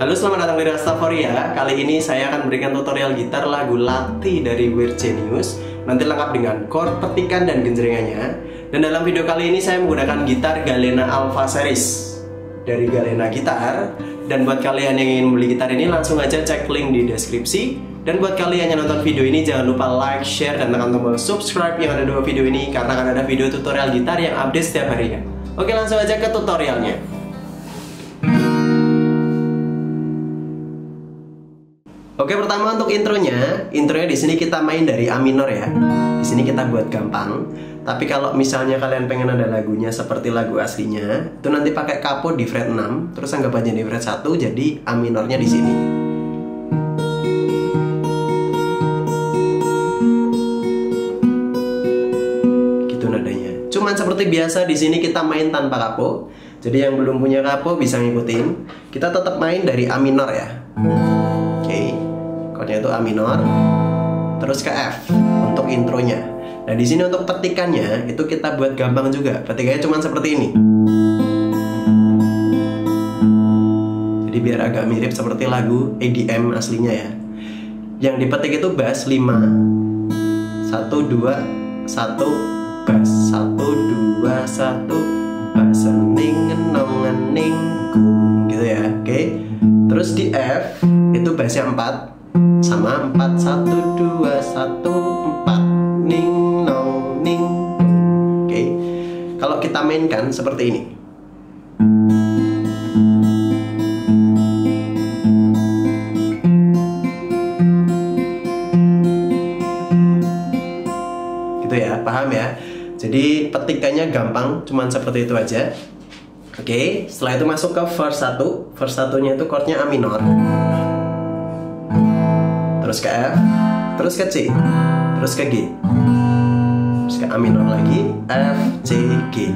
Halo selamat datang di Rastaforia Kali ini saya akan berikan tutorial gitar lagu Lati dari Weird Genius. Nanti lengkap dengan chord, petikan, dan genjrengannya. Dan dalam video kali ini saya menggunakan gitar Galena Alpha Series Dari Galena Gitar Dan buat kalian yang ingin beli gitar ini langsung aja cek link di deskripsi. Dan buat kalian yang nonton video ini jangan lupa like, share, dan tekan tombol subscribe yang ada bawah video ini Karena akan ada video tutorial gitar yang update setiap harinya. Oke langsung aja ke tutorialnya Oke, pertama untuk intronya, intronya di sini kita main dari A minor ya. Di sini kita buat gampang. Tapi kalau misalnya kalian pengen ada lagunya seperti lagu aslinya, itu nanti pakai kapo di fret 6, terus anggap aja di fret 1 jadi A minornya di sini. Gitu nadanya. Cuman seperti biasa di sini kita main tanpa kapo. Jadi yang belum punya kapo bisa ngikutin. Kita tetap main dari A minor ya. Chordnya itu A minor terus ke F untuk intronya. Nah di sini untuk petikannya itu kita buat gampang juga. Petikannya cuma seperti ini. Jadi biar agak mirip seperti lagu EDM aslinya ya. Yang dipetik itu bass 5 1 2 1 bass. 1 2 1 bass. Ning nong ning gitu ya. Oke. Terus di F itu bassnya 4 sama 4 1 2 1 4 ning nong ning. Oke. Kalau kita mainkan seperti ini. Gitu ya paham ya? Jadi petikannya gampang cuman seperti itu aja. Oke, setelah itu masuk ke verse 1 Verse 1 nya itu chordnya A minor terus ke F, terus ke C, terus ke G, terus ke A minor lagi, F, C, G.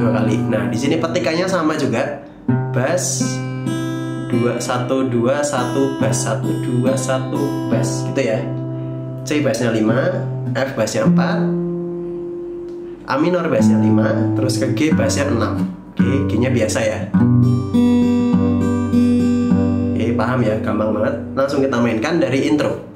Dua kali. Nah di sini petikannya sama juga, bass dua satu dua satu bass satu dua satu bass gitu ya. C bassnya 5, F bassnya 4, A minor bassnya 5, terus ke G bassnya 6 Oke, G nya biasa ya paham ya gampang banget. Langsung kita mainkan dari intro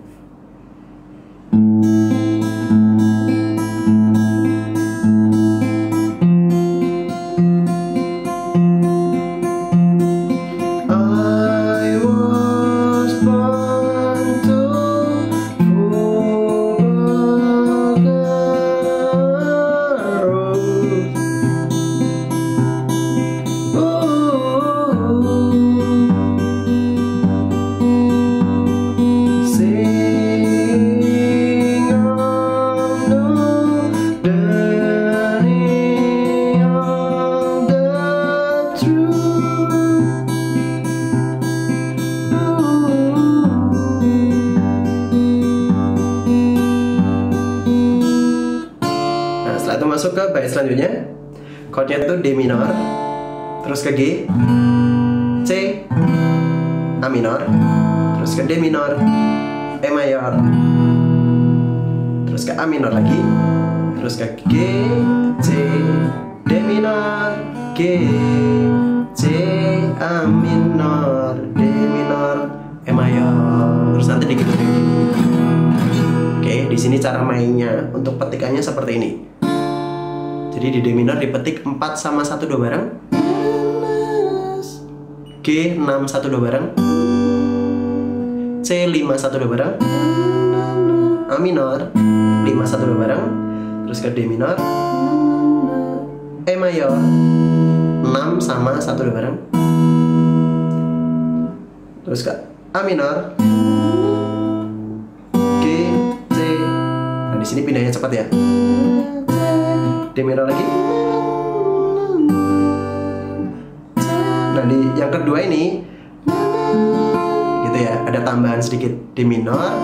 masuk ke bait selanjutnya. Chordnya itu D minor terus ke G C A minor terus ke D minor E mayor terus ke A minor lagi terus ke G C D minor G C A minor D minor E mayor terus nanti dikit Oke, di sini cara mainnya untuk petikannya seperti ini. Jadi di D minor dipetik 4 sama 1 2 bareng. G 6 1 2 bareng. C 5 1 2 bareng. A minor 5 1 2 bareng. Terus ke D minor. E mayor 6 sama 1 2 bareng. Terus ke A minor. G C. Nah, di sini pindahnya cepat ya. D minor lagi nah di yang kedua ini gitu ya ada tambahan sedikit D minor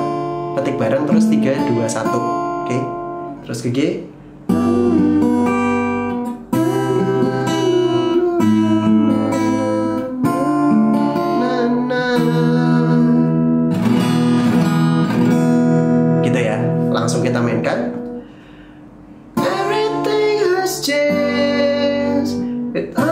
petik bareng terus 3 2 1 oke terus ke G langsung kita mainkan changed. If I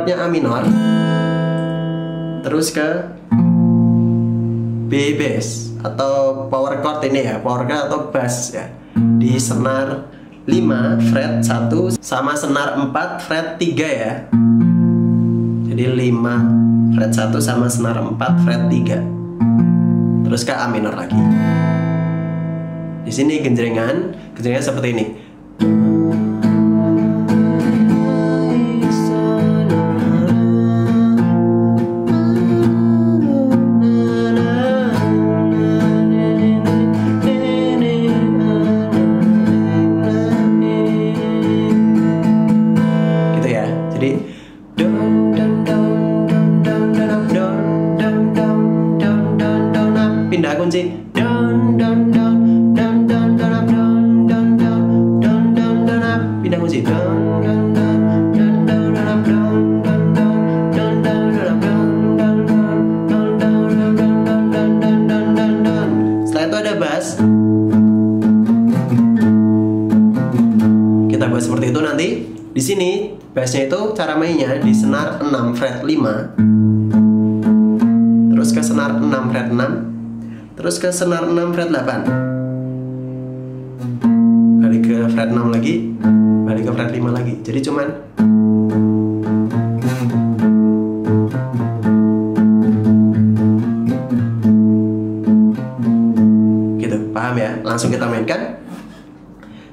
Chordnya A minor. Terus ke B bass atau power chord ini ya, power chord atau bass ya. Di senar 5 fret 1 sama senar 4 fret 3 ya. Jadi 5 fret 1 sama senar 4 fret 3. Terus ke A minor lagi. Di sini genjrengan, genjrengan seperti ini. dun dun dun. Di sini bassnya itu cara mainnya di senar 6 fret 5 terus ke senar 6 fret 6 terus ke senar 6 fret 8 balik ke fret 6 lagi balik ke fret 5 lagi. Jadi cuman gitu paham ya? Langsung kita mainkan.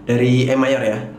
Dari E mayor ya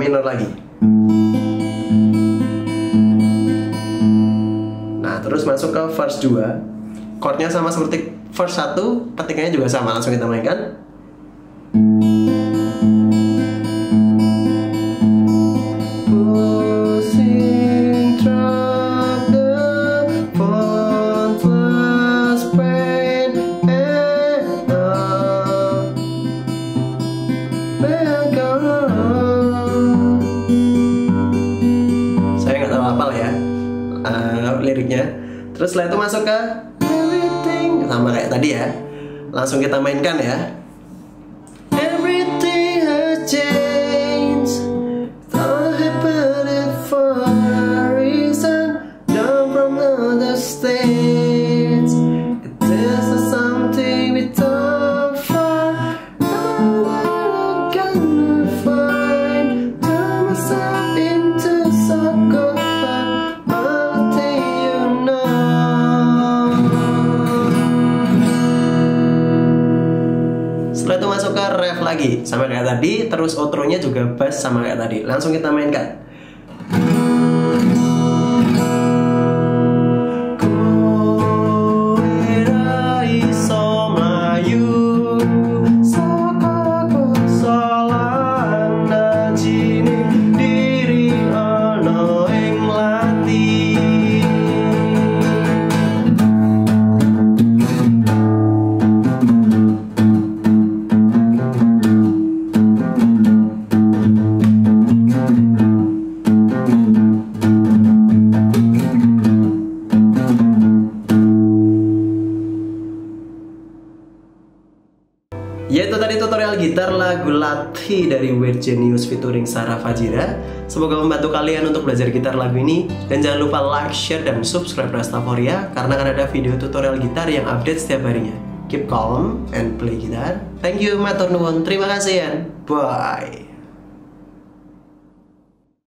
minor lagi. Nah terus masuk ke verse 2 Chordnya sama seperti verse 1 Petikannya juga sama langsung kita mainkan terus setelah itu masuk ke everything. Sama kayak tadi ya. Langsung kita mainkan ya. Everything has changed lagi sama kayak tadi terus outro-nya juga bass sama kayak tadi. Langsung kita mainkan lagu Latih dari Weird Genius featuring Sarah Fajira. Semoga membantu kalian untuk belajar gitar lagu ini. Dan jangan lupa like, share, dan subscribe Rastaforia Karena akan ada video tutorial gitar yang update setiap harinya. Keep calm and play gitar. Thank you, Matur Nuwun Terima kasih ya Bye